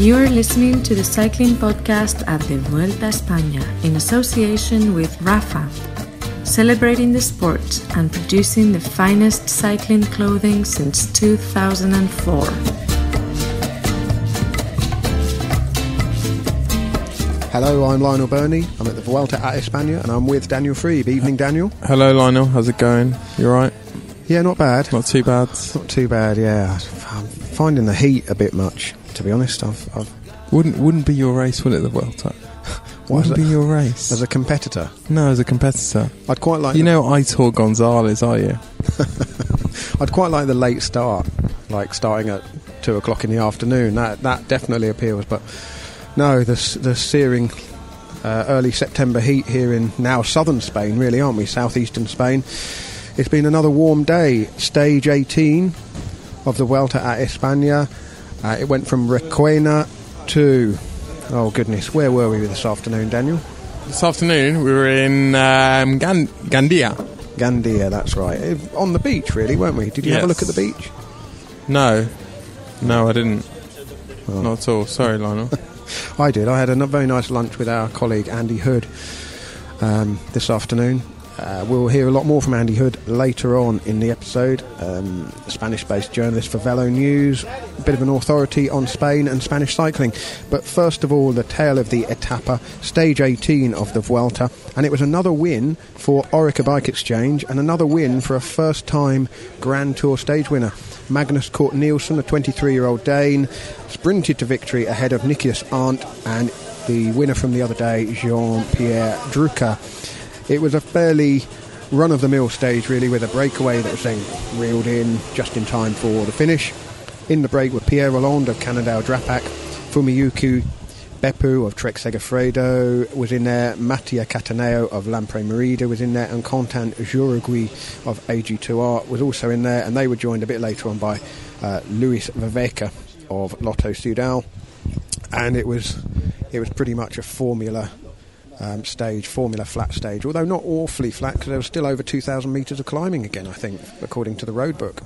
You are listening to the cycling podcast at the Vuelta a España in association with Rapha, celebrating the sport and producing the finest cycling clothing since 2004. Hello, I'm Lionel Birnie. I'm at the Vuelta a España and I'm with Daniel Friebe. Evening, Daniel. Hello, Lionel. How's it going? You alright? Yeah, not bad. Not too bad. Not too bad, yeah. I'm finding the heat a bit much, to be honest. I've, I've Wouldn't wouldn't be your race, would it? The Vuelta. Why Wouldn't is be your race. as a competitor, no, as a competitor. I'd quite like You know Aitor Gonzalez, are you? I'd quite like the late start, like starting at two o'clock in the afternoon. That that definitely appeals. But no, the s- the searing uh, early September heat here in now southern Spain, really, aren't we? Southeastern Spain. It's been another warm day. Stage 18 of the Vuelta a España. Uh, it went from Requena to oh goodness, where were we this afternoon, Daniel? This afternoon we were in um, Gan- Gandia. Gandia, that's right. Eh, On the beach, really, weren't we? Did you have a look at the beach? No, no, I didn't. Not at all. Sorry, Lionel. I did. I had a very nice lunch with our colleague Andy Hood um, this afternoon. Uh, we'll hear a lot more from Andy Hood later on in the episode. Um, Spanish based journalist for VeloNews, a bit of an authority on Spain and Spanish cycling. But first of all, the tale of the Etapa, stage 18 of the Vuelta. And it was another win for Orica Bike Exchange and another win for a first time Grand Tour stage winner. Magnus Cort Nielsen, a 23 year old Dane, sprinted to victory ahead of Nikias Arndt and the winner from the other day, Jean Pierre Drucker. It was a fairly run of the mill stage, really, with a breakaway that was then reeled in just in time for the finish. In the break were Pierre Rolland of Cannondale Drapac, Fumiyuki Beppu of Trek Segafredo was in there, Mattia Cattaneo of Lampre Merida was in there, and Quentin Jauregui of AG2R was also in there, and they were joined a bit later on by uh, Louis Vervaeke of Lotto Soudal. And it was it was pretty much a formula um, stage, formula flat stage, although not awfully flat because there was still over 2,000 metres of climbing again, I think, according to the road book.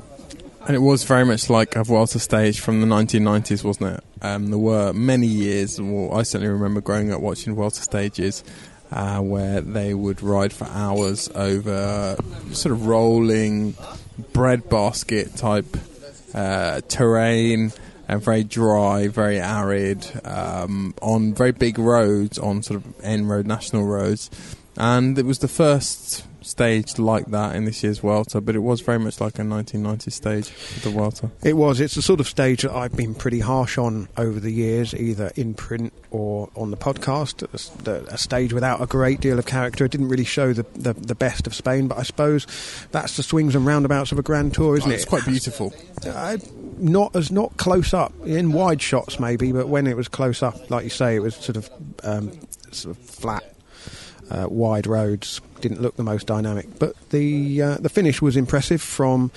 And it was very much like a Vuelta stage from the 1990s, wasn't it? Um, there were many years, well, I certainly remember growing up watching Vuelta stages uh, where they would ride for hours over sort of rolling breadbasket type uh, terrain and very dry, very arid, um, on very big roads, on sort of N road, national roads. And it was the first stage like that in this year's Vuelta, but it was very much like a 1990 stage of the Vuelta. It was. It's the sort of stage that I've been pretty harsh on over the years, either in print or on the podcast. A s- the- A stage without a great deal of character. It didn't really show the, the, the best of Spain, but I suppose that's the swings and roundabouts of a Grand Tour, isn't Oh, it? it's quite beautiful. Uh, not as not close up in wide shots maybe, but when it was close up, like you say, it was sort of um, sort of flat, uh, wide roads. Didn't look the most dynamic, but the uh, the finish was impressive from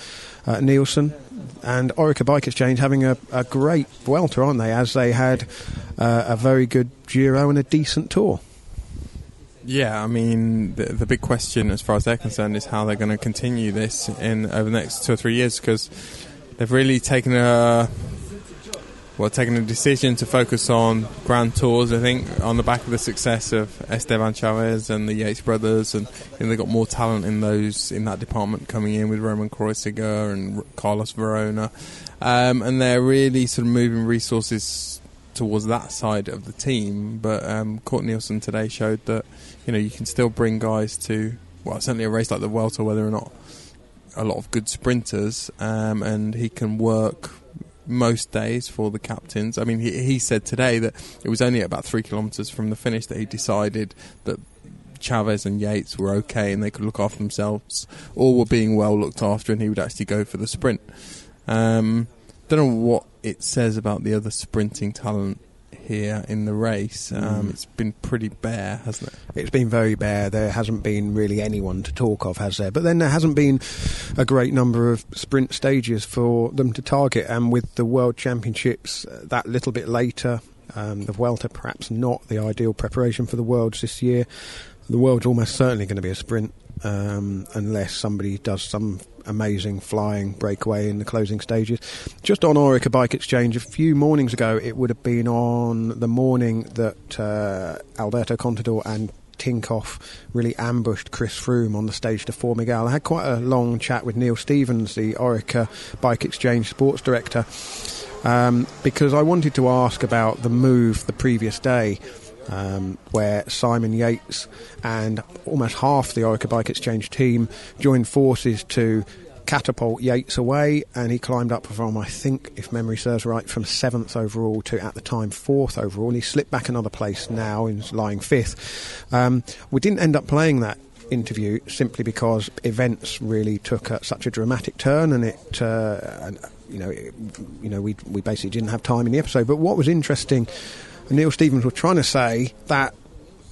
uh, Nielsen and Orica Bike Exchange having a, a great Vuelta, aren't they? As they had uh, a very good Giro and a decent Tour. Yeah, I mean, the, the big question, as far as they're concerned, is how they're going to continue this in over the next two or three years because they've really taken a well, taken a decision to focus on Grand Tours. I think on the back of the success of Esteban Chaves and the Yates brothers, and you know, they've got more talent in those in that department coming in with Roman Kreuziger and Carlos Verona, um, and they're really sort of moving resources towards that side of the team. But um, Cort Nielsen today showed that you know you can still bring guys to well certainly a race like the Vuelta, whether or not a lot of good sprinters, um, and he can work most days for the captains. I mean, he, he said today that it was only about three kilometres from the finish that he decided that Chaves and Yates were okay and they could look after themselves, or were being well looked after, and he would actually go for the sprint. Um, don't know what it says about the other sprinting talent here in the race. Um, It's been pretty bare, hasn't it? It's been very bare. There hasn't been really anyone to talk of, has there? But then there hasn't been a great number of sprint stages for them to target. And with the World Championships uh, that little bit later, um, the Vuelta perhaps not the ideal preparation for the Worlds this year. The World's almost certainly going to be a sprint um, unless somebody does some amazing flying breakaway in the closing stages. Just on Orica Bike Exchange, a few mornings ago, it would have been on the morning that uh, Alberto Contador and Tinkoff really ambushed Chris Froome on the stage to Formigal. I had quite a long chat with Neil Stephens, the Orica Bike Exchange sports director, um, because I wanted to ask about the move the previous day. Um, where Simon Yates and almost half the Orica Bike Exchange team joined forces to catapult Yates away, and he climbed up from, I think, if memory serves right, from seventh overall to at the time fourth overall. And he slipped back another place now, he's lying fifth. Um, we didn't end up playing that interview simply because events really took a, such a dramatic turn, and it, uh, and, you know, it, you know, we we basically didn't have time in the episode. But what was interesting, Neil Stephens was trying to say that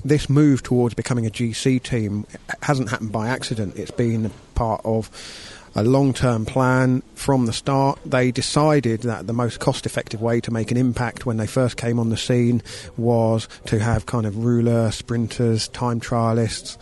this move towards becoming a GC team hasn't happened by accident. It's been part of a long term plan from the start. They decided that the most cost effective way to make an impact when they first came on the scene was to have kind of rouleur, sprinters, time trialists.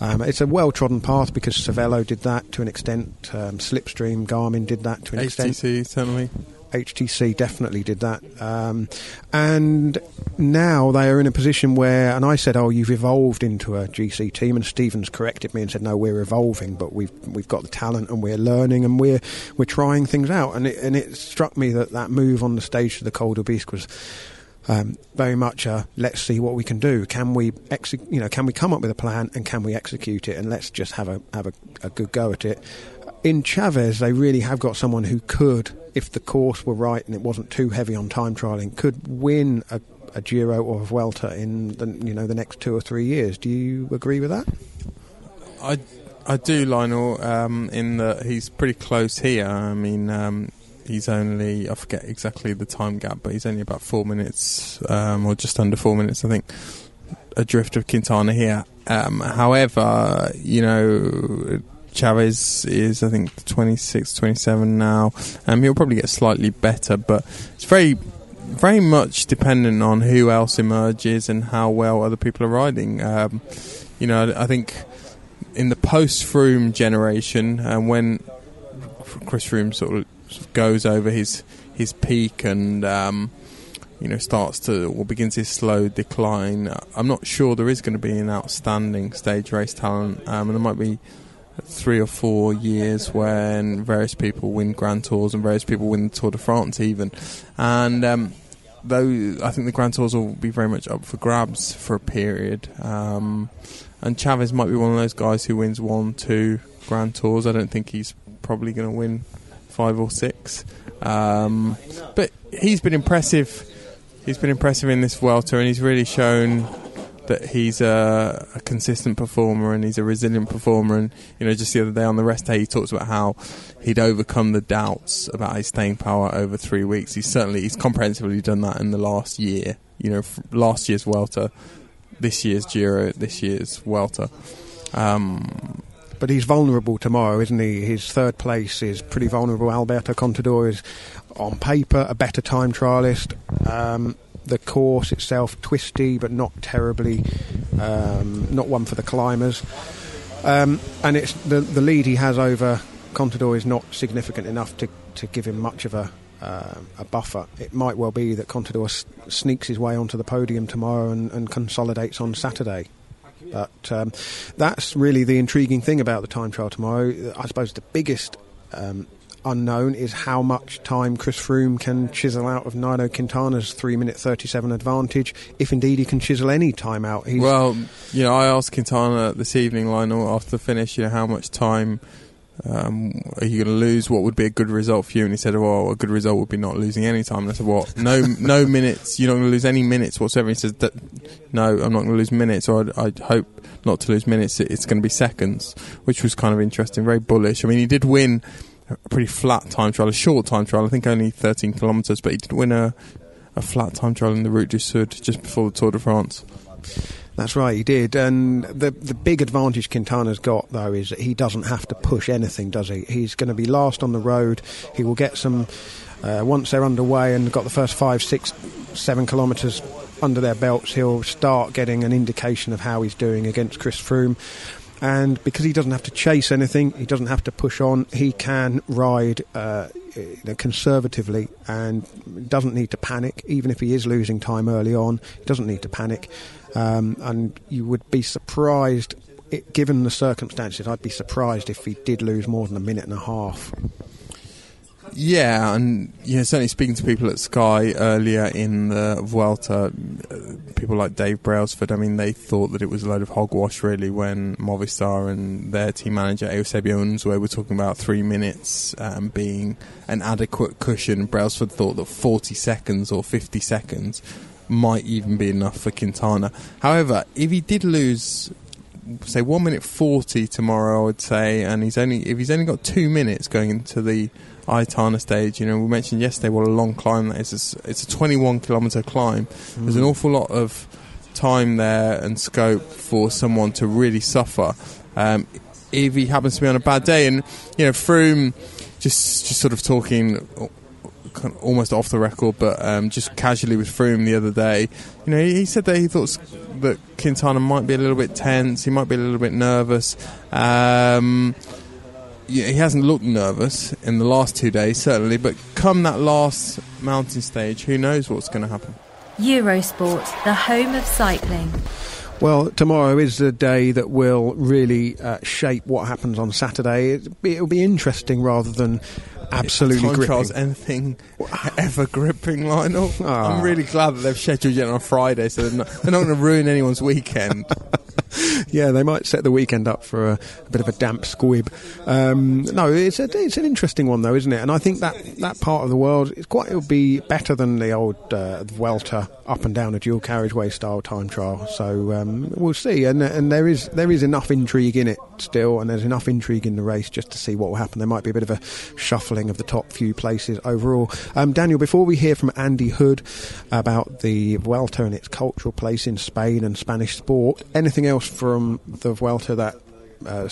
Um, it's a well trodden path because Cervelo did that to an extent, um, Slipstream, Garmin did that to an HTC, extent. HTC, certainly. HTC definitely did that. Um, and now they are in a position where, and I said, "Oh, you've evolved into a GC team," and Stephens corrected me and said, "No, we're evolving, but we've we've got the talent and we're learning and we're we're trying things out." And it, and it struck me that that move on the stage to the Col d'Aubisque was. Um, very much a let's see what we can do. Can we, exe- you know, can we come up with a plan and can we execute it? And let's just have a have a, a good go at it. In Chaves, they really have got someone who could if the course were right and it wasn't too heavy on time trialing, could win a, a Giro or a Vuelta in the you know the next two or three years. Do you agree with that? I I do, Lionel. Um, in that he's pretty close here. I mean, um, he's only I forget exactly the time gap, but he's only about four minutes um, or just under four minutes, I think, adrift of Quintana here. Um, however, you know. Chaves is, I think, 26, 27 now. Um, he'll probably get slightly better, but it's very, very much dependent on who else emerges and how well other people are riding. Um, you know, I think in the post Froome generation, and um, when Chris Froome sort of, goes over his his peak and um, you know starts to or begins his slow decline, I'm not sure there is going to be an outstanding stage race talent, um, and there might be three or four years when various people win Grand Tours and various people win the Tour de France even, and um, though I think the Grand Tours will be very much up for grabs for a period, um, and Chaves might be one of those guys who wins one, two Grand Tours. I don't think he's probably going to win five or six, um, but he's been impressive. He's been impressive in this Vuelta, and he's really shown that he's a, a, consistent performer and he's a resilient performer. And you know, just the other day on the rest day, he talks about how he'd overcome the doubts about his staying power over three weeks. He's certainly he's comprehensively done that in the last year. You know, last year's Vuelta, this year's Giro, this year's Vuelta. Um, but he's vulnerable tomorrow, isn't he? His third place is pretty vulnerable. Alberto Contador is, on paper, a better time trialist. Um, the course itself twisty, but not terribly, um, not one for the climbers. Um, and it's the the lead he has over Contador is not significant enough to, to give him much of a uh, a buffer. It might well be that Contador s- sneaks his way onto the podium tomorrow and, and consolidates on Saturday. But um, that's really the intriguing thing about the time trial tomorrow. I suppose the biggest um, unknown is how much time Chris Froome can chisel out of Nairo Quintana's 3 minute 37 advantage, if indeed he can chisel any time out. He's well, you know, I asked Quintana this evening, Lionel, after the finish, you know, how much time um, are you going to lose? What would be a good result for you? And he said, "Well, a good result would be not losing any time." And I said, "What? No, no minutes. You're not going to lose any minutes whatsoever." He says, "No, I'm not going to lose minutes, or I'd hope not to lose minutes. It's going to be seconds," which was kind of interesting, very bullish. I mean, he did win a pretty flat time trial, a short time trial. I think only 13 kilometres, but he did win a, a flat time trial in the Route du Sud just before the Tour de France. That's right, he did. And the the big advantage Quintana's got though is that he doesn't have to push anything, does he? He's going to be last on the road. He will get some uh, once they're underway and got the first five, six, seven kilometres under their belts. He'll start getting an indication of how he's doing against Chris Froome. And because he doesn't have to chase anything, he doesn't have to push on. He can ride uh, you know, conservatively and doesn't need to panic. Even if he is losing time early on, he doesn't need to panic. Um, and you would be surprised, it, given the circumstances, I'd be surprised if he did lose more than a minute and a half. Yeah, and yeah, certainly speaking to people at Sky earlier in the Vuelta, uh, people like Dave Brailsford, I mean, they thought that it was a load of hogwash really when Movistar and their team manager Eusebio Unzue were talking about three minutes um, being an adequate cushion. Brailsford thought that 40 seconds or 50 seconds might even be enough for Quintana. However, if he did lose say one minute forty tomorrow, I would say, and he's only if he's only got two minutes going into the Aitana stage. You know, we mentioned yesterday what a long climb that is. It's, a 21 kilometre climb. Mm. There's an mm. awful lot of time there and scope for someone to really suffer. Um, if he happens to be on a bad day, and you know, Froome just just sort of talking kind of almost off the record, but um, just casually with Froome the other day. You know, he, he, said that he thought that Quintana might be a little bit tense. He might be a little bit nervous. Um, yeah, he hasn't looked nervous in the last two days, certainly, but come that last mountain stage, who knows what's going to happen? Eurosport, the home of cycling. Well, tomorrow is the day that will really uh, shape what happens on Saturday. It, will be interesting rather than absolutely Time gripping. trials anything ever gripping, Lionel. Oh. I'm really glad that they've scheduled it on a Friday, so they're not, they're not going to ruin anyone's weekend. yeah, they might set the weekend up for a, a bit of a damp squib. Um, no, it's a, it's an interesting one though, isn't it? And I think that, that part of the world is quite it'll be better than the old uh, Vuelta up and down a dual carriageway style time trial. So um, we'll see. And and there is there is enough intrigue in it still, and there's enough intrigue in the race just to see what will happen. There might be a bit of a shuffling of the top few places overall. Um, Daniel, before we hear from Andy Hood about the Vuelta and its cultural place in Spain and Spanish sport, anything else from the Vuelta that uh,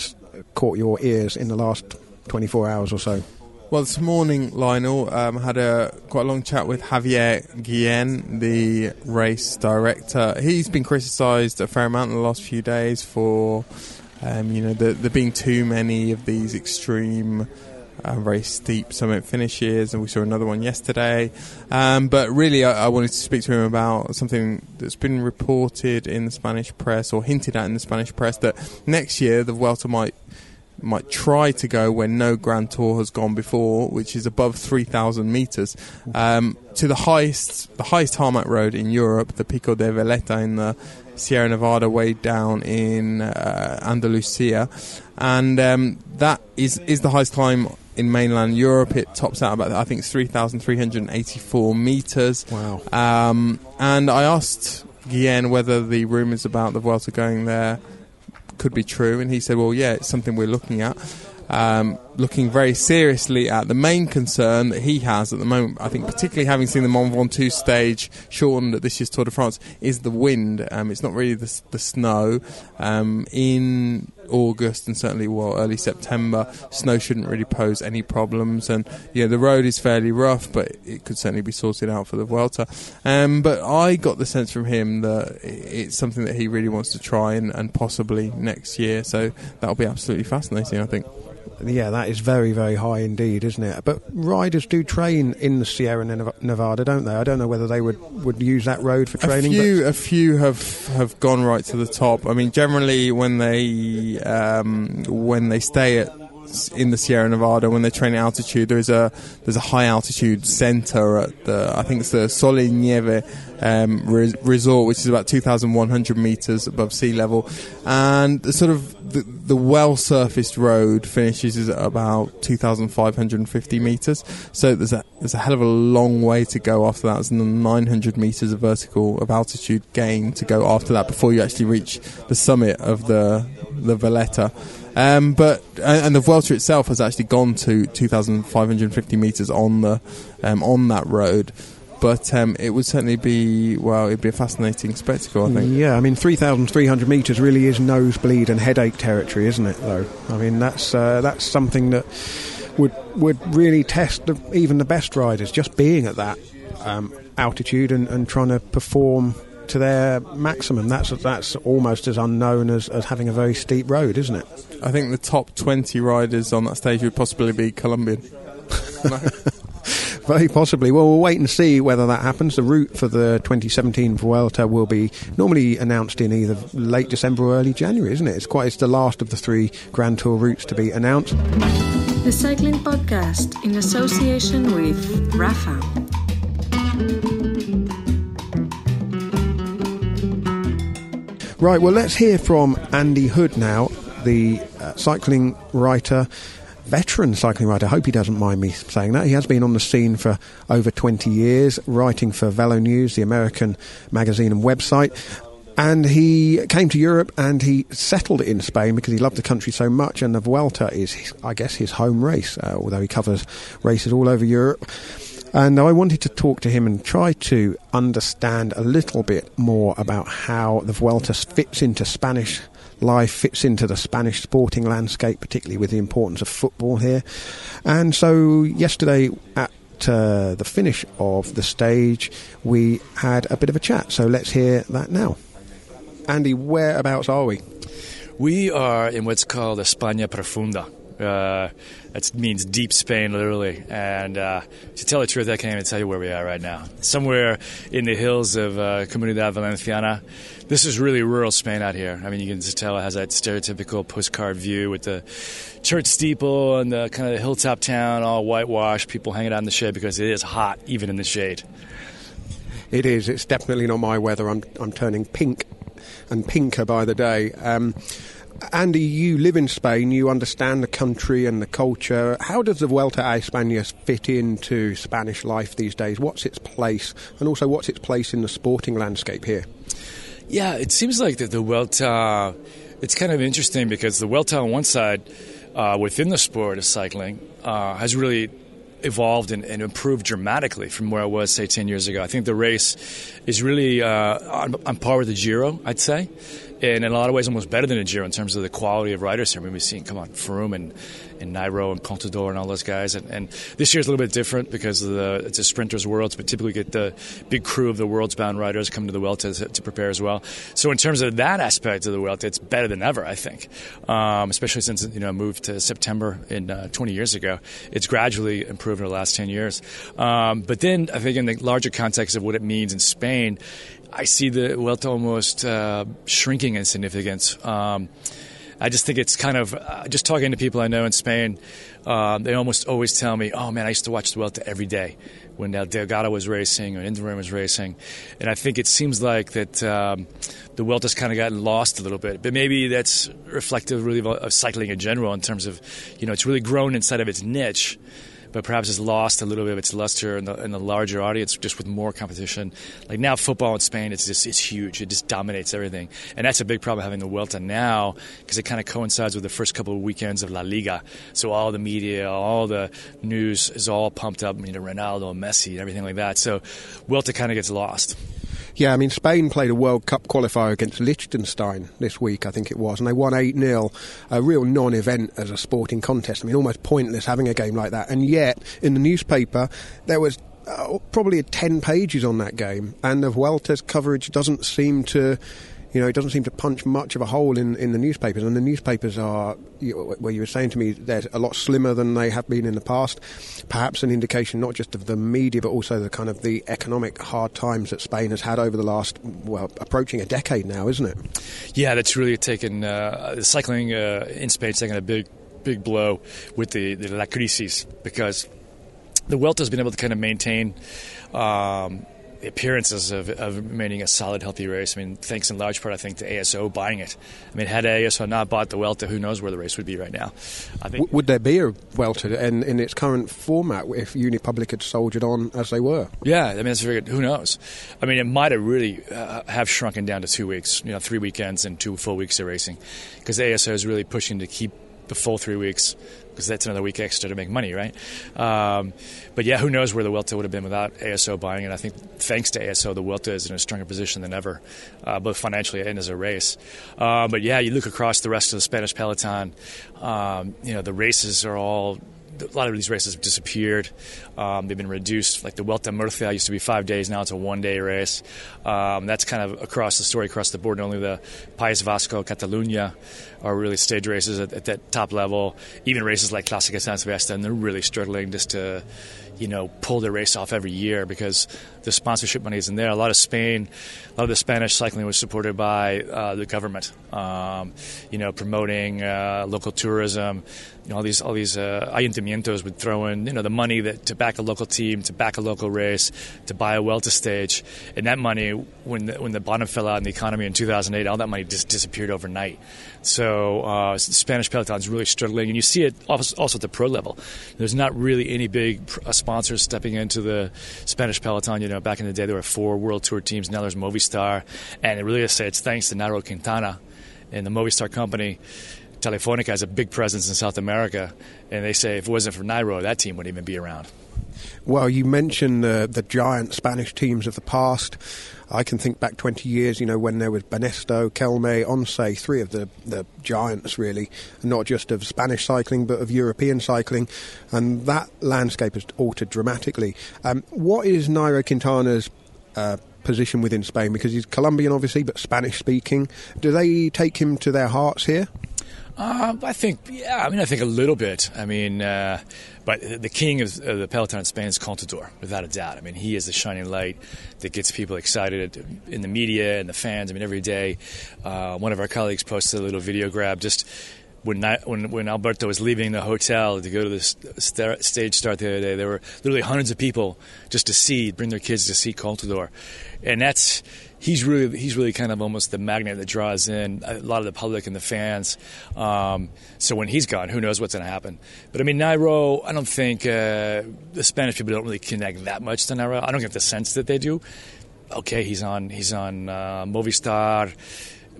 caught your ears in the last 24 hours or so? Well, this morning, Lionel um, had a quite a long chat with Javier Guillen, the race director. He's been criticised a fair amount in the last few days for, um, you know, there, there being too many of these extreme very steep summit finishes, and we saw another one yesterday. Um, but really, I, I, wanted to speak to him about something that's been reported in the Spanish press or hinted at in the Spanish press that next year the Vuelta might might try to go where no Grand Tour has gone before, which is above 3,000 meters, um, to the highest the highest tarmac road in Europe, the Pico de Veleta in the Sierra Nevada, way down in uh, Andalusia, and um, that is is the highest climb in mainland Europe. It tops out about I think it's 3,384 meters. Wow! Um, and I asked Guillen whether the rumours about the Vuelta going there could be true, and he said, "Well, yeah, it's something we're looking at." Um, looking very seriously at the main concern that he has at the moment. I think, particularly having seen the Mont Ventoux stage shortened at this year's Tour de France, is the wind. Um, it's not really the, the snow. Um, in August and certainly well early September, snow shouldn't really pose any problems. And yeah, the road is fairly rough, but it could certainly be sorted out for the Vuelta. Um, but I got the sense from him that it's something that he really wants to try and, and possibly next year. So that'll be absolutely fascinating, I think yeah, that is very, very high indeed, isn't it? But riders do train in the Sierra Nevada, don't they? I don't know whether they would, would use that road for training. A few, a few have, have gone right to the top. I mean, generally when they um, when they stay at in the Sierra Nevada when they're training altitude. There's a there's a high altitude center at the I think it's the Sol y Nieve um, re- resort, which is about 2,100 meters above sea level, and the sort of the, the well surfaced road finishes at about 2,550 meters. So there's a there's a hell of a long way to go after that. There's 900 meters of vertical of altitude gain to go after that before you actually reach the summit of the the Veleta. Um, but and the Vuelta itself has actually gone to 2,550 meters on the um, on that road. But um, it would certainly be well. It'd be a fascinating spectacle, I think. Yeah, I mean, 3,300 meters really is nosebleed and headache territory, isn't it? Though, I mean, that's uh, that's something that would would really test the, even the best riders. Just being at that um, altitude and, and trying to perform to their maximum. That's that's almost as unknown as, as having a very steep road, isn't it? I think the top 20 riders on that stage would possibly be Colombian. no. Very possibly. Well, we'll wait and see whether that happens. The route for the 2017 Vuelta will be normally announced in either late December or early January, isn't it? It's quite it's the last of the three Grand Tour routes to be announced. The Cycling Podcast in association with Rafa. Right, well, let's hear from Andy Hood now, the uh, cycling writer veteran cycling writer. I hope he doesn't mind me saying that. He has been on the scene for over 20 years, writing for VeloNews, the American magazine and website. And he came to Europe and he settled in Spain because he loved the country so much. And the Vuelta is, I guess, his home race, uh, although he covers races all over Europe. And I wanted to talk to him and try to understand a little bit more about how the Vuelta fits into Spanish life fits into the Spanish sporting landscape, particularly with the importance of football here. And so yesterday at uh, the finish of the stage, we had a bit of a chat. So let's hear that now. Andy, whereabouts are we? We are in what's called España Profunda. Uh, that means deep Spain, literally. And uh, to tell the truth, I can't even tell you where we are right now. Somewhere in the hills of uh, Comunidad Valenciana. This is really rural Spain out here. I mean, you can just tell it has that stereotypical postcard view with the church steeple and the kind of the hilltop town, all whitewashed, people hanging out in the shade because it is hot, even in the shade. It is. It's definitely not my weather. I'm, I'm turning pink and pinker by the day. Um, Andy, you live in Spain, you understand the country and the culture. How does the Vuelta a España fit into Spanish life these days? What's its place? And also, what's its place in the sporting landscape here? Yeah, it seems like that the Vuelta, it's kind of interesting because the Vuelta on one side, uh, within the sport of cycling, uh, has really evolved and, and, improved dramatically from where it was, say, 10 years ago. I think the race is really uh, on, on par with the Giro, I'd say and in a lot of ways almost better than a Giro in terms of the quality of riders here. I mean, we've seen, come on, Froome and, and Nairo and Contador and all those guys. And, and this year's a little bit different because the, it's a sprinters' world, but typically get the big crew of the world's bound riders come to the Vuelta to, to, prepare as well. So in terms of that aspect of the Vuelta, it's better than ever, I think. Um, especially since you know moved to September in uh, 20 years ago. It's gradually improved in the last 10 years. Um, but then I think in the larger context of what it means in Spain, I see the Vuelta almost uh, shrinking in significance. Um, I just think it's kind of uh, just talking to people I know in Spain. Uh, they almost always tell me, "Oh man, I used to watch the Vuelta every day when Delgado was racing or Indurain was racing," and I think it seems like that um, the Vuelta's kind of gotten lost a little bit. But maybe that's reflective, really, of cycling in general in terms of, you know, it's really grown inside of its niche but perhaps has lost a little bit of its luster in the, in the larger audience just with more competition. Like now, football in Spain, it's just it's huge. It just dominates everything, and that's a big problem having the Vuelta now because it kind of coincides with the first couple of weekends of La Liga. So all the media, all the news is all pumped up. You know, Ronaldo, Messi, and everything like that. So Vuelta kind of gets lost. Yeah, I mean, Spain played a World Cup qualifier against Liechtenstein this week, I think it was, and they won 8 0. A real non event as a sporting contest. I mean, almost pointless having a game like that. And yet, in the newspaper, there was uh, probably 10 pages on that game, and the Vuelta's coverage doesn't seem to you know, it doesn't seem to punch much of a hole in, in the newspapers. And the newspapers are, you, where you were saying to me, they're a lot slimmer than they have been in the past. Perhaps an indication not just of the media, but also the kind of the economic hard times that Spain has had over the last, well, approaching a decade now, isn't it? Yeah, that's really taken, uh, cycling uh, in Spain's taken a big, big blow with the, the La Crisis because the Vuelta has been able to kind of maintain. Um, the appearances of, of remaining a solid, healthy race. I mean, thanks in large part, I think, to ASO buying it. I mean, had ASO not bought the Vuelta, who knows where the race would be right now? I think. would there be a Vuelta in, in its current format if Unipublic had soldiered on as they were? Yeah, I mean, that's very good. Who knows? I mean, it might have really uh, have shrunken down to two weeks, you know, three weekends and two full weeks of racing, because ASO is really pushing to keep the full three weeks because that's another week extra to make money, right? Um, but yeah, who knows where the Vuelta would have been without ASO buying it? I think thanks to ASO, the Vuelta is in a stronger position than ever, uh, both financially and as a race. Uh, but yeah, you look across the rest of the Spanish peloton, um, you know, the races are all a lot of these races have disappeared. Um, they've been reduced. Like the Vuelta Murcia used to be five days, now it's a one day race. Um, that's kind of across the story, across the board. Only the País Vasco, Catalunya are really stage races at, at that top level. Even races like Clásica San Sebastián, they're really struggling just to you know, pull their race off every year because the sponsorship money isn't there. A lot of Spain, a lot of the Spanish cycling was supported by uh, the government, um, you know, promoting uh, local tourism. You know, all these all these uh, ayuntamientos would throw in, you know, the money that to back a local team, to back a local race, to buy a Vuelta stage, and that money, when the, when the bottom fell out in the economy in 2008, all that money just disappeared overnight. So uh, Spanish peloton is really struggling, and you see it also at the pro level. There's not really any big uh, sponsors stepping into the Spanish peloton. You know, back in the day there were four World Tour teams. Now there's Movistar, and it really is it's thanks to Nairo Quintana and the Movistar company. Telefonica has a big presence in South America, and they say if it wasn't for Nairo, that team wouldn't even be around. Well, you mentioned the, the giant Spanish teams of the past. I can think back 20 years, you know, when there was Banesto, Kelme, Once, three of the, the giants, really, not just of Spanish cycling, but of European cycling. And that landscape has altered dramatically. Um, what is Nairo Quintana's uh, position within Spain? Because he's Colombian, obviously, but Spanish speaking. Do they take him to their hearts here? Uh, I think, yeah, I mean, I think a little bit. I mean, uh, but the king of the peloton in Spain is Contador, without a doubt. I mean, he is the shining light that gets people excited in the media and the fans. I mean, every day, uh, one of our colleagues posted a little video grab just when, when, when Alberto was leaving the hotel to go to the st- stage start the other day, there were literally hundreds of people just to see, bring their kids to see Contador, and that's he's really he's really kind of almost the magnet that draws in a lot of the public and the fans. Um, so when he's gone, who knows what's going to happen? But I mean, Nairo, I don't think uh, the Spanish people don't really connect that much to Nairo. I don't get the sense that they do. Okay, he's on he's on uh, Movistar.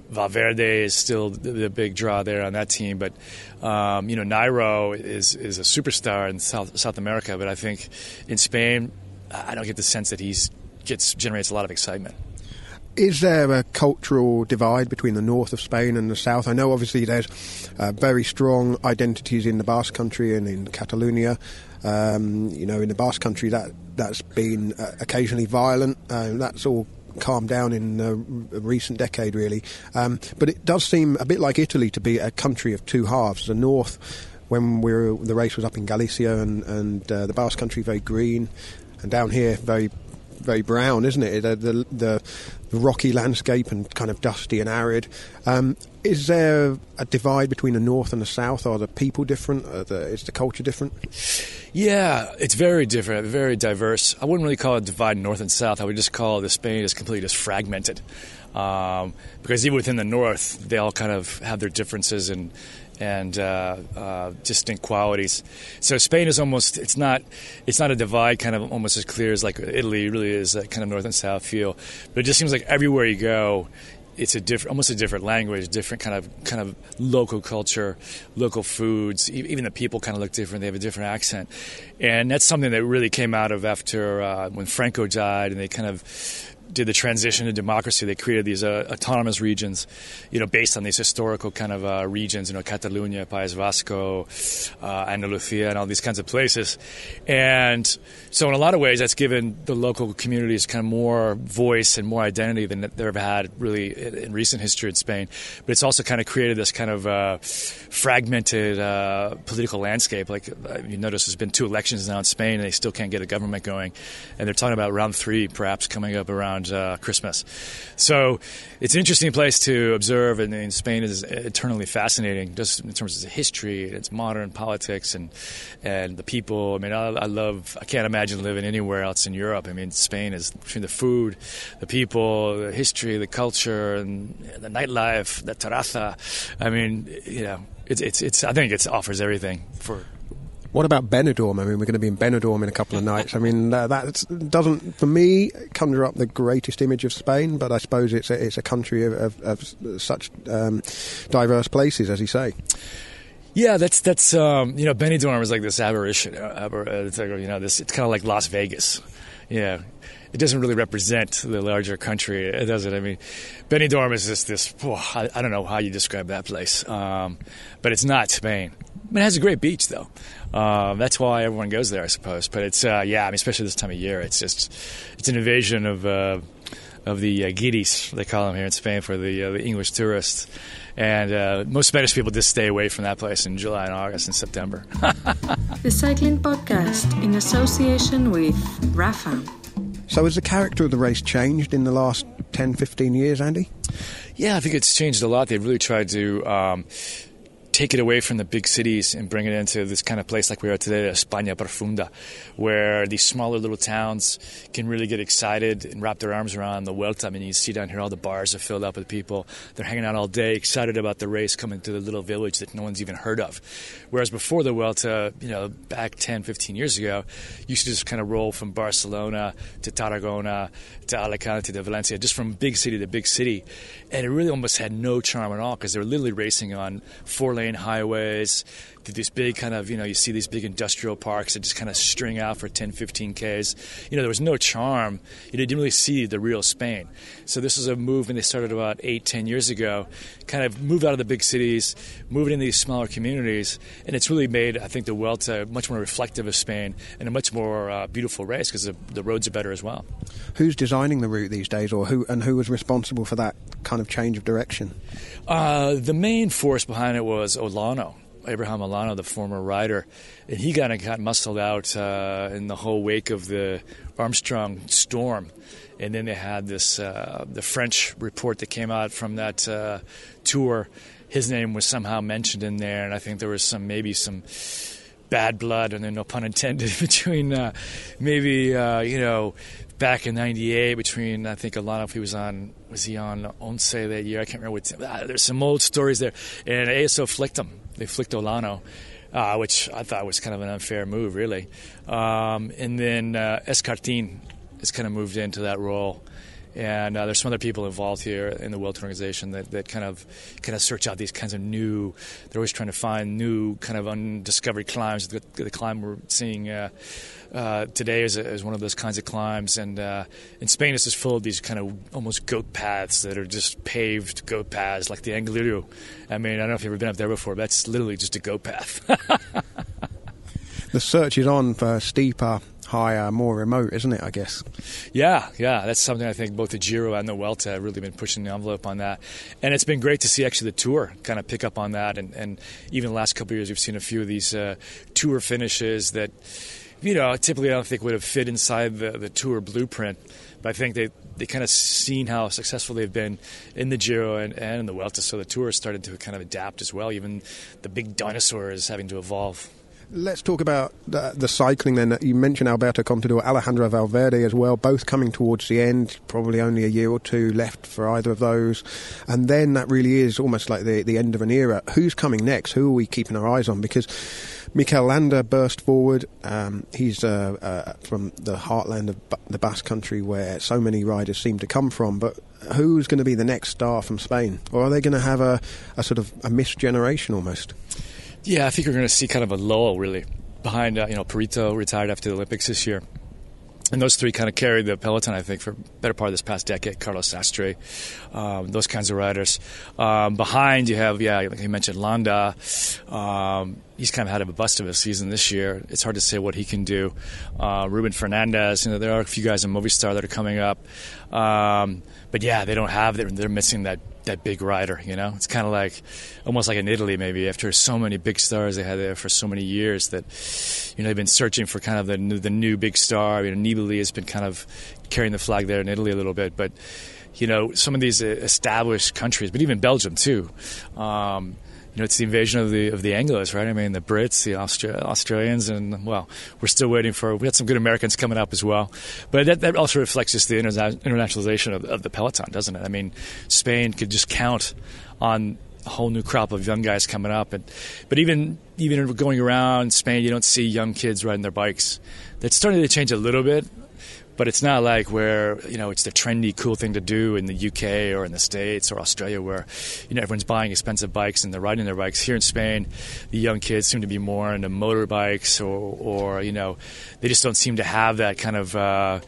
Valverde is still the, big draw there on that team, but um, you know Nairo is is a superstar in South South America. But I think in Spain, I don't get the sense that he's gets generates a lot of excitement. Is there a cultural divide between the north of Spain and the south? I know obviously there's uh, very strong identities in the Basque Country and in Catalonia. Um, you know, in the Basque Country, that that's been uh, occasionally violent. Uh, that's all calmed down in the recent decade, really. Um, but it does seem a bit like Italy to be a country of two halves. The north, when we were, the race was up in Galicia, and, and uh, the Basque Country very green, and down here very very brown, isn't it? The, the, the, rocky landscape and kind of dusty and arid. Um, is there a divide between the north and the south? Are the people different? The, is the culture different? Yeah, it's very different, very diverse. I wouldn't really call it divide north and south. I would just call the Spain is completely just fragmented. Um, because even within the north, they all kind of have their differences and and uh, uh, distinct qualities. So Spain is almost it's not it's not a divide kind of almost as clear as like Italy really is that kind of north and south feel. But it just seems like everywhere you go, it's a different, almost a different language, different kind of kind of local culture, local foods. Even the people kind of look different; they have a different accent, and that's something that really came out of after uh, when Franco died, and they kind of did the transition to democracy, they created these uh, autonomous regions, you know, based on these historical kind of uh, regions, you know, Catalunya, País Vasco, uh, Andalusia, and all these kinds of places. And so, in a lot of ways, that's given the local communities kind of more voice and more identity than they've had really in recent history in Spain. But it's also kind of created this kind of uh, fragmented uh, political landscape. Like uh, you notice, there's been two elections now in Spain, and they still can't get a government going. And they're talking about round three perhaps coming up around uh, Christmas. So it's an interesting place to observe, and, and, Spain is eternally fascinating, just in terms of its history, its modern politics, and and the people. I mean, I, I, love. I can't imagine living anywhere else in Europe. I mean, Spain is between the food, the people, the history, the culture, and the nightlife, the terraza. I mean, you know, it's it's, it's I think it offers everything for what about Benidorm? I mean, we're going to be in Benidorm in a couple of nights. I mean, uh, that doesn't, for me, conjure up the greatest image of Spain, but I suppose it's a, it's a country of, of, of such um, diverse places, as you say. Yeah, that's that's um, you know Benidorm is like this aberration. Uh, it's like, you know, this it's kind of like Las Vegas. Yeah, it doesn't really represent the larger country, does it? I mean, Benidorm is just this. Oh, I, I, don't know how you describe that place, um, but it's not Spain it has a great beach, though. Uh, that's why everyone goes there, I suppose. But it's uh, yeah, I mean, especially this time of year, it's just it's an invasion of uh, of the uh, guiris, they call them here in Spain for the uh, the English tourists. And uh, most Spanish people just stay away from that place in July and August and September. the Cycling Podcast in association with Rapha. So, has the character of the race changed in the last 10, 15 years, Andy? Yeah, I think it's changed a lot. They've really tried to um, take it away from the big cities and bring it into this kind of place like we are today, España Profunda, where these smaller little towns can really get excited and wrap their arms around the Vuelta. I mean, you see down here all the bars are filled up with people. They're hanging out all day, excited about the race coming to the little village that no one's even heard of. Whereas before the Vuelta, you know, back 10, 15 years ago, you used to just kind of roll from Barcelona to Tarragona to Alicante to Valencia, just from big city to big city. And it really almost had no charm at all because they were literally racing on four lane highways these big kind of, you know, you see these big industrial parks that just kind of string out for 10, 15 Ks. You know, there was no charm. You didn't really see the real Spain. So this was a move, and they started about eight, ten years ago, kind of moved out of the big cities, moving into these smaller communities, and it's really made, I think, the Vuelta much more reflective of Spain and a much more uh, beautiful race because the, the roads are better as well. Who's designing the route these days, or who and who was responsible for that kind of change of direction? Uh, the main force behind it was Olano. Abraham Olano, the former rider, and he kind of got muscled out uh, in the whole wake of the Armstrong storm. And then they had this uh, the French report that came out from that uh, tour. His name was somehow mentioned in there, and I think there was some maybe some bad blood, and then no pun intended, between uh, maybe uh, you know back in '98 between I think if he was on was he on Once that year I can't remember what ah, there's some old stories there and ASO flicked him they flicked Olano uh, which I thought was kind of an unfair move really. Um, and then uh, Escartin has kind of moved into that role and uh, there's some other people involved here in the World Organization that, that kind of kind of search out these kinds of new. They're always trying to find new kind of undiscovered climbs. The, the climb we're seeing uh, uh, today is, is, one of those kinds of climbs, and uh, in Spain it's just full of these kind of almost goat paths that are just paved goat paths, like the Angliru. I mean, I don't know if you've ever been up there before, but that's literally just a goat path. the search is on for steeper higher, more remote, isn't it? I guess. Yeah, yeah, that's something I think both the Giro and the Vuelta have really been pushing the envelope on that, and it's been great to see actually the Tour kind of pick up on that, and, and even the last couple of years we've seen a few of these uh, Tour finishes that. You know, typically I don't think would have fit inside the, the tour blueprint, but I think they they kind of seen how successful they've been in the Giro and, and in the Vuelta, so the tour started to kind of adapt as well. Even the big dinosaur is having to evolve. Let's talk about the, the, cycling then. You mentioned Alberto Contador, Alejandro Valverde as well, both coming towards the end, probably only a year or two left for either of those. And then that really is almost like the, the end of an era. Who's coming next? Who are we keeping our eyes on? Because Mikel Landa burst forward. Um, he's uh, uh, from the heartland of the Basque country where so many riders seem to come from. But who's going to be the next star from Spain? Or are they going to have a, a sort of a missed generation almost? Yeah, I think we're going to see kind of a lull really behind. Uh, you know, Purito retired after the Olympics this year. And those three kind of carried the peloton, I think, for better part of this past decade. Carlos Sastre, um, those kinds of riders. Um, behind, you have, yeah, like you mentioned, Landa. Um, he's kind of had a bust of a season this year. It's hard to say what he can do. Uh, Ruben Fernandez, you know, there are a few guys in Movistar that are coming up. But yeah, they don't have, they're, they're missing that that big rider. You know, it's kind of like almost like in Italy, maybe after so many big stars they had there for so many years that you know they've been searching for kind of the new, the new big star. You know, Nibali has been kind of carrying the flag there in Italy a little bit, but you know, some of these established countries, but even Belgium too. Um, you know, it's the invasion of the of the Anglos, right? I mean, the Brits, the Austra- Australians, and well, we're still waiting for. We had some good Americans coming up as well, but that, that also reflects just the interna- internationalization of, of the peloton, doesn't it? I mean, Spain could just count on a whole new crop of young guys coming up, and but even even going around Spain, you don't see young kids riding their bikes. That's starting to change a little bit but it's not like where you know it's the trendy cool thing to do in the UK or in the States or Australia where you know everyone's buying expensive bikes and they're riding their bikes. Here in Spain, the young kids seem to be more into motorbikes or or you know they just don't seem to have that kind of uh,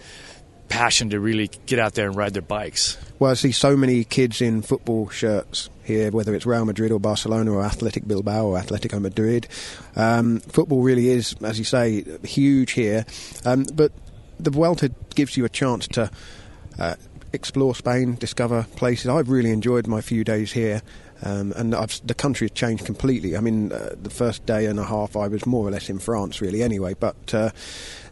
passion to really get out there and ride their bikes. Well, I see so many kids in football shirts here, whether it's Real Madrid or Barcelona or Athletic Bilbao or Atletico Madrid. Um, football really is, as you say, huge here. Um, but the Vuelta gives you a chance to uh, explore Spain, discover places. I've really enjoyed my few days here. Um, and I've, the country has changed completely. I mean, uh, the first day and a half I was more or less in France, really, anyway. But uh,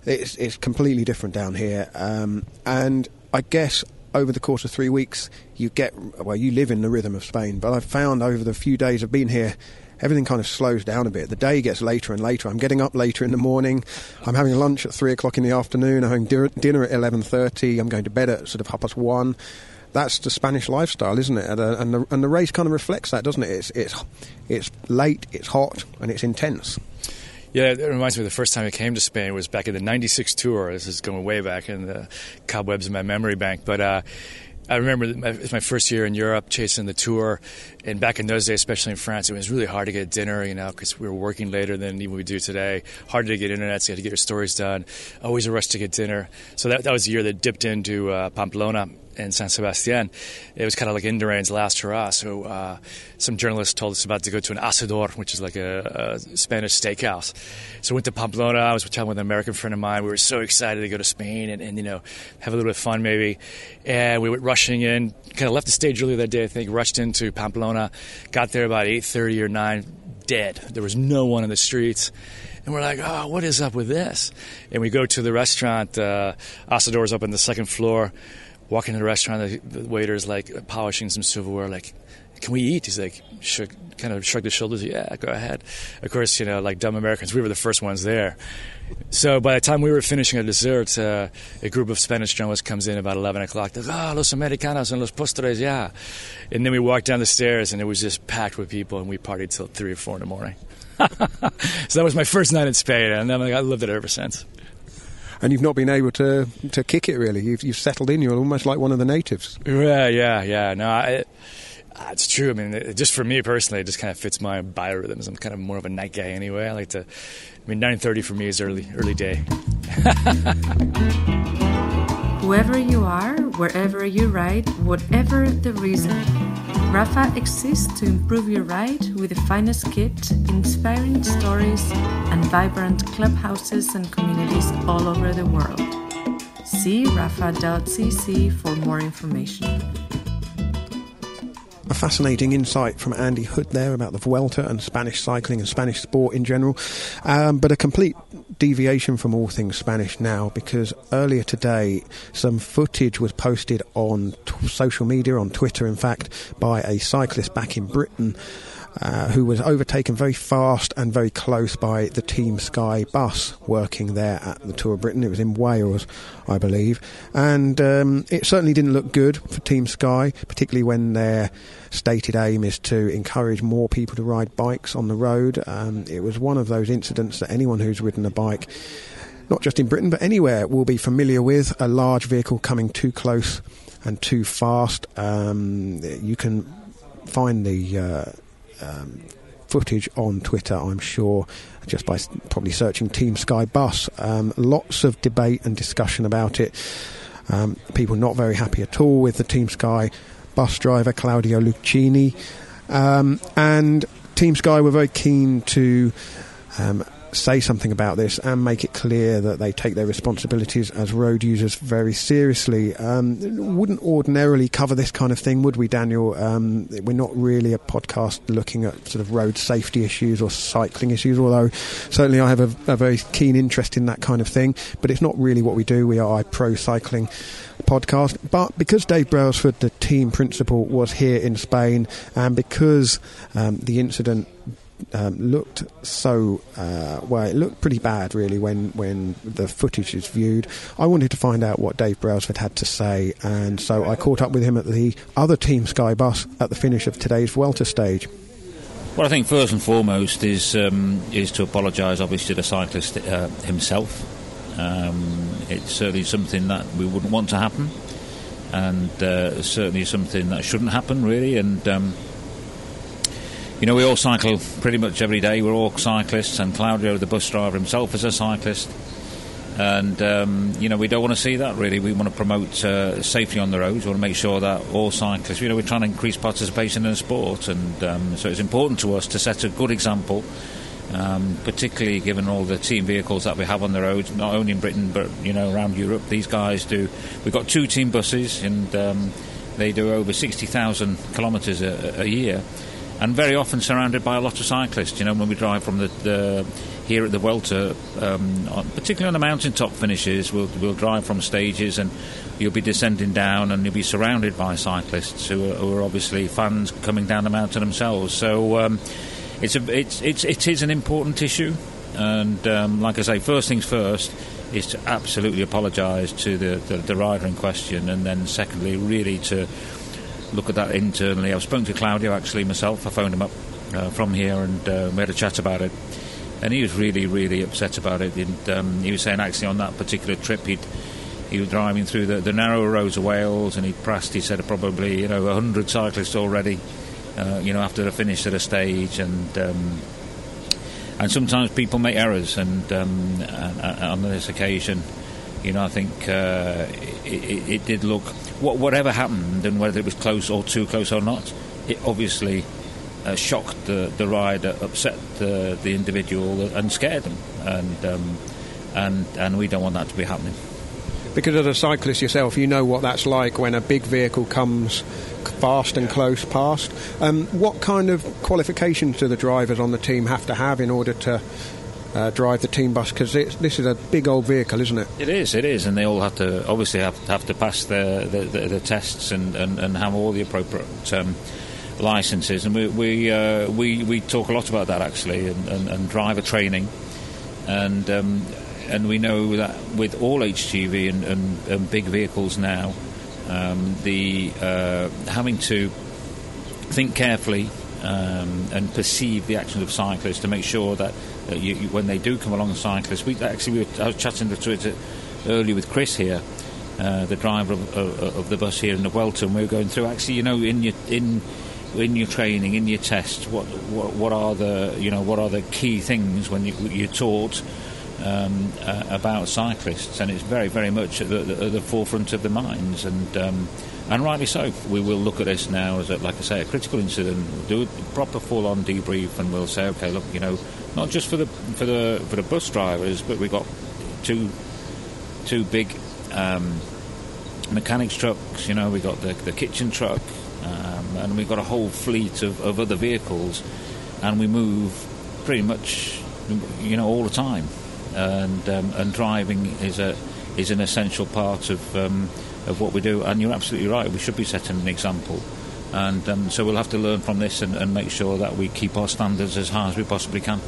it's, it's completely different down here. Um, and I guess over the course of three weeks, you get well, you live in the rhythm of Spain. But I've found over the few days I've been here, everything kind of slows down a bit. The day gets later and later. I'm getting up later in the morning. I'm having lunch at three o'clock in the afternoon. I'm having dinner at eleven thirty. I'm going to bed at sort of half past one. That's the Spanish lifestyle, isn't it? And, uh, and, the, and the race kind of reflects that, doesn't it? It's, it's, it's late, it's hot, and it's intense. Yeah, it reminds me the first time I came to Spain was back in the '96 tour. This is going way back in the cobwebs of my memory bank, but. Uh, I remember it was my first year in Europe chasing the tour, and back in those days, especially in France, it was really hard to get dinner, you know, because we were working later than even we do today. Hard to get internet, so you had to get your stories done. Always a rush to get dinner. So that, that was the year that dipped into uh, Pamplona in San Sebastian. It was kind of like Indurain's last hurrah. So uh, some journalists told us about to go to an asador, which is like a, a Spanish steakhouse. So we went to Pamplona. I was chatting with an American friend of mine. We were so excited to go to Spain and, and you know have a little bit of fun maybe. And we went rushing in. Kind of left the stage earlier that day. I think rushed into Pamplona. Got there about eight thirty or nine. Dead. There was no one in the streets. And we're like, oh, what is up with this? And we go to the restaurant. Uh, Asador's up on the second floor walking in the restaurant, the, the waiter's like polishing some silverware, like, can we eat? He's like, shook, kind of shrugged his shoulders. Yeah, go ahead. Of course, you know, like dumb Americans, we were the first ones there. So by the time we were finishing our dessert, uh, a group of Spanish journalists comes in about 11 o'clock. They're like, oh, los americanos and los postres, yeah. And then we walked down the stairs, and it was just packed with people, and we partied till 3 or 4 in the morning. so that was my first night in Spain, and I lived it ever since and you've not been able to to kick it really. You've, you've settled in. You're almost like one of the natives. Yeah, yeah, yeah. No, I, uh, it's true. I mean, it, just for me personally, it just kind of fits my biorhythms. I'm kind of more of a night guy anyway. I like to. I mean, 9:30 for me is early early day. Whoever you are, wherever you ride, whatever the reason, Rapha exists to improve your ride with the finest kit, inspiring stories, and vibrant clubhouses and communities all over the world. See rapha.cc for more information. A fascinating insight from Andy Hood there about the Vuelta and Spanish cycling and Spanish sport in general, um, but a complete deviation from all things Spanish now because earlier today some footage was posted on t- social media, on Twitter in fact, by a cyclist back in Britain uh, who was overtaken very fast and very close by the Team Sky bus working there at the Tour of Britain. It was in Wales, I believe. And um, it certainly didn't look good for Team Sky, particularly when their stated aim is to encourage more people to ride bikes on the road. Um, it was one of those incidents that anyone who's ridden a bike not just in Britain but anywhere, will be familiar with a large vehicle coming too close and too fast. Um, you can find the uh, um, footage on Twitter, I'm sure, just by probably searching Team Sky Bus. Um, lots of debate and discussion about it. Um, people not very happy at all with the Team Sky bus driver, Claudio Lucchini. Um, and Team Sky were very keen to um, say something about this and make it clear that they take their responsibilities as road users very seriously. Um, wouldn't ordinarily cover this kind of thing, would we, Daniel? Um, we're not really a podcast looking at sort of road safety issues or cycling issues, although certainly I have a, a very keen interest in that kind of thing. But it's not really what we do. We are a pro cycling podcast. But because Dave Brailsford, the team principal, was here in Spain, and because um, the incident um, looked so uh, well. It looked pretty bad, really, when when the footage is viewed. I wanted to find out what Dave Brailsford had to say, and so I caught up with him at the other Team Sky bus at the finish of today's Vuelta stage. Well, I think first and foremost is um, is to apologise, obviously, to the cyclist uh, himself. Um, it's certainly something that we wouldn't want to happen, and uh, certainly something that shouldn't happen, really. And um, you know, we all cycle pretty much every day. We're all cyclists, and Claudio, the bus driver himself, is a cyclist. And um, you know we don't want to see that really. We want to promote uh, safety on the roads. We want to make sure that all cyclists, you know, we're trying to increase participation in the sport, and um, so it's important to us to set a good example. Um, particularly given all the team vehicles that we have on the roads, not only in Britain but you know around Europe. These guys do. We've got two team buses, and um, they do over 60,000 kilometres a, a year and very often surrounded by a lot of cyclists. You know, when we drive from the, the here at the Vuelta, um, particularly on the mountaintop finishes, we'll, we'll drive from stages and you'll be descending down and you'll be surrounded by cyclists who are, who are obviously fans coming down the mountain themselves. So um, it's a, it's, it's, it is an important issue. And um, like I say, first things first is to absolutely apologise to the, the, the rider in question, and then secondly, really to look at that internally. I've spoken to Claudio actually myself. I phoned him up uh, from here and uh, we had a chat about it. And he was really, really upset about it. And um, he was saying actually on that particular trip he'd he was driving through the, the narrow roads of Wales and he'd passed, he said, probably, you know, 100 cyclists already, uh, you know, after the finish at a stage. And um, and sometimes people make errors. And, um, and on this occasion, you know, I think uh, it, it, did look whatever happened and whether it was close or too close or not, it obviously uh, shocked the, the rider, upset the, the individual, and scared them. And, um, and, and we don't want that to be happening. Because as a cyclist yourself, you know what that's like when a big vehicle comes fast and close past. Um, what kind of qualifications do the drivers on the team have to have in order to uh, drive the team bus because this is a big old vehicle, isn't it? It is, it is, and they all have to obviously have, have to pass the, the, the, the tests and, and, and, have all the appropriate um, licenses. And we we, uh, we we talk a lot about that actually, and, and, and driver training, and um, and we know that with all HGV and, and, and big vehicles now, um, the uh, having to think carefully um, and perceive the actions of cyclists to make sure that you, you, when they do come along cyclists, we actually we were, I was chatting to it earlier with Chris here, uh, the driver of, of, of, the bus here in the and we were going through actually, you know, in your in in your training, in your tests, what, what what are the you know what are the key things when you, you're taught um, uh, about cyclists, and it's very very much at the, at the forefront of the minds and. Um, and rightly so. We will look at this now as, a, like I say, a critical incident. We'll do a proper full-on debrief, and we'll say, okay, look, you know, not just for the for the for the bus drivers, but we've got two two big um, mechanics trucks. You know, we got the the kitchen truck, um, and we've got a whole fleet of, of other vehicles, and we move pretty much, you know, all the time, and um, and driving is a is an essential part of um, of what we do. And you're absolutely right. We should be setting an example. And um, so we'll have to learn from this and, and make sure that we keep our standards as high as we possibly can.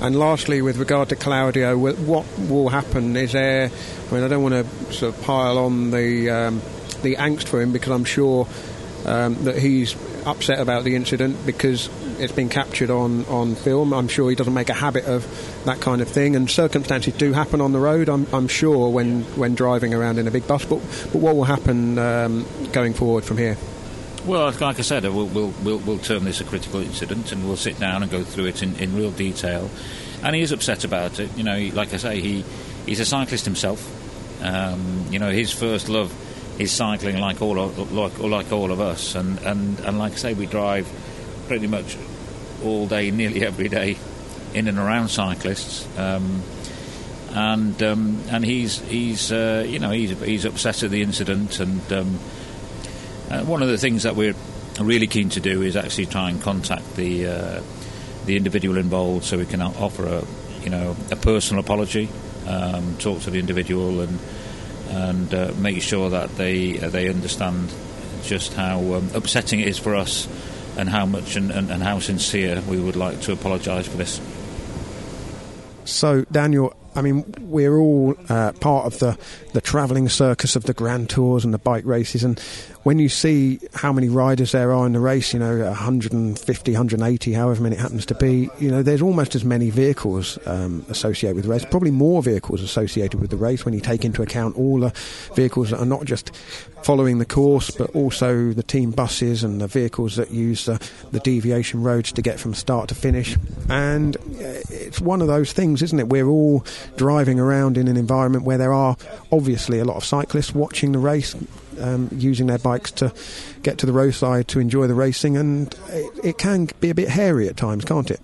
And lastly, with regard to Claudio, what will happen? Is there? I mean, I don't want to sort of pile on the um, the angst for him because I'm sure um, that he's upset about the incident because it's been captured on, on film. I'm sure he doesn't make a habit of that kind of thing, and circumstances do happen on the road. I'm, I'm sure when, when driving around in a big bus. But, but what will happen um, going forward from here? Well, like I said, we'll, we'll, we'll, we'll, term this a critical incident and we'll sit down and go through it in, in real detail. And he is upset about it. You know, like I say, he, he's a cyclist himself. Um, you know, his first love is cycling like all of, like, like all of us. And, and, and like I say, we drive pretty much all day, nearly every day, in and around cyclists. Um, and um, and he's he's uh, you know he's he's upset at the incident, and um, uh, one of the things that we're really keen to do is actually try and contact the uh, the individual involved, so we can offer a you know a personal apology, um, talk to the individual, and and uh, make sure that they uh, they understand just how um, upsetting it is for us and how much and, and, and how sincere we would like to apologise for this. So, Daniel, I mean, we're all uh, part of the, the travelling circus of the grand tours and the bike races, and when you see how many riders there are in the race, you know, 150, 180, however many it happens to be, you know, there's almost as many vehicles um, associated with the race, probably more vehicles associated with the race when you take into account all the vehicles that are not just following the course, but also the team buses and the vehicles that use uh, the deviation roads to get from start to finish. And uh, it's one of those things, isn't it? We're all driving around in an environment where there are obviously a lot of cyclists watching the race. Um, using their bikes to get to the roadside to enjoy the racing, and it, it can be a bit hairy at times, can't it?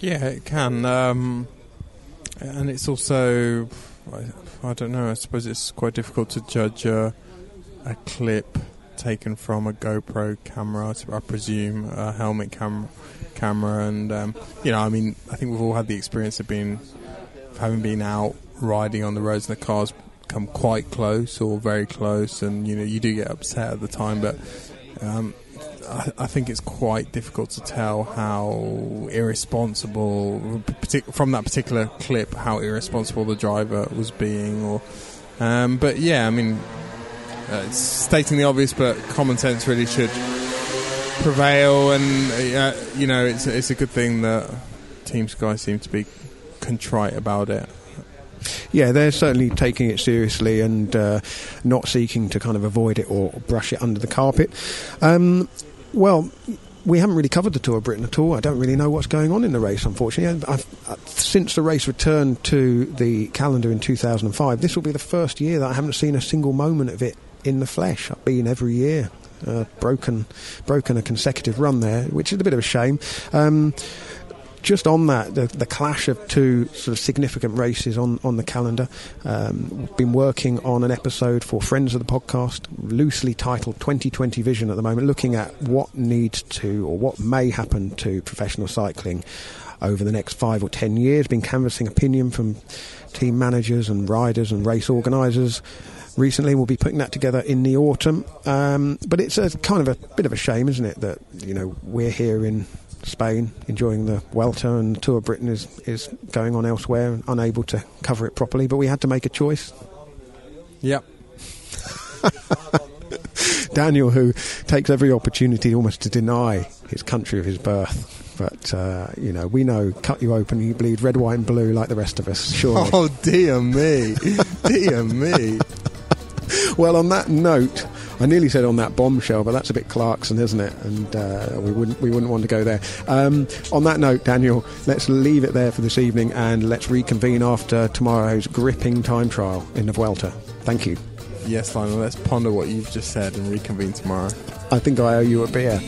Yeah, it can. Um, and it's also, I, I, don't know, I suppose it's quite difficult to judge a, clip taken from a GoPro camera, I presume, a helmet cam- camera. And, um, you know, I mean, I think we've all had the experience of being, having been out riding on the roads and the cars come quite close or very close, and you know you do get upset at the time, but um, I, I, think it's quite difficult to tell how irresponsible, partic- from that particular clip, how irresponsible the driver was being. Or, um, but yeah, I mean, uh, stating the obvious, but common sense really should prevail, and uh, you know it's it's a good thing that Team Sky seem to be contrite about it yeah, they're certainly taking it seriously and uh, not seeking to kind of avoid it or brush it under the carpet. Um, well, we haven't really covered the Tour of Britain at all. I don't really know what's going on in the race, unfortunately. I've, I've, since the race returned to the calendar in 2005, this will be the first year that I haven't seen a single moment of it in the flesh. I've been every year. Uh, broken, broken a consecutive run there, which is a bit of a shame. Um, just on that, the, the, clash of two sort of significant races on, on the calendar. Um, we've been working on an episode for Friends of the Podcast, loosely titled 2020 Vision at the moment, looking at what needs to or what may happen to professional cycling over the next five or ten years. Been canvassing opinion from team managers and riders and race organisers recently. We'll be putting that together in the autumn. Um, but it's a kind of a bit of a shame, isn't it, that you know we're here in Spain, enjoying the Vuelta, and the Tour of Britain is, is going on elsewhere, unable to cover it properly. But we had to make a choice. Yep. Daniel, who takes every opportunity almost to deny his country of his birth. But, uh, you know, we know, cut you open, you bleed red, white, and blue like the rest of us, sure. Oh, dear me. dear me. well, on that note, I nearly said on that bombshell, but that's a bit Clarkson, isn't it? And uh, we wouldn't we wouldn't want to go there. Um, on that note, Daniel, let's leave it there for this evening, and let's reconvene after tomorrow's gripping time trial in the Vuelta. Thank you. Yes, Lionel. Let's ponder what you've just said and reconvene tomorrow. I think I owe you a beer.